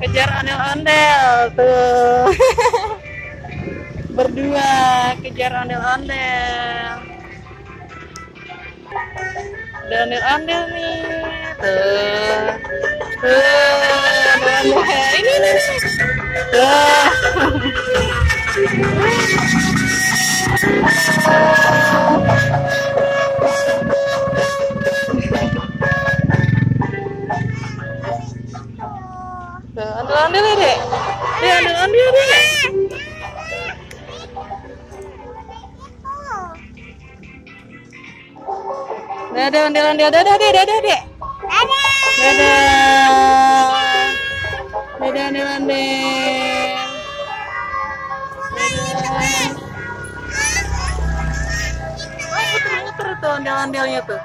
kejar ondel-ondel tuh. Berdua kejar ondel-ondel ada ondel-ondel nih tuh. Tuh ini nih tuh. Tuh, ondel-ondel ya, Dek. Dek, ondel-ondel, Dek. Dadah, ondel-ondel. Dadah, Dek. Dadah, Dek. Dadah. Dadah. Dadah. Oh, muter-muter tuh ondel-ondelnya tuh.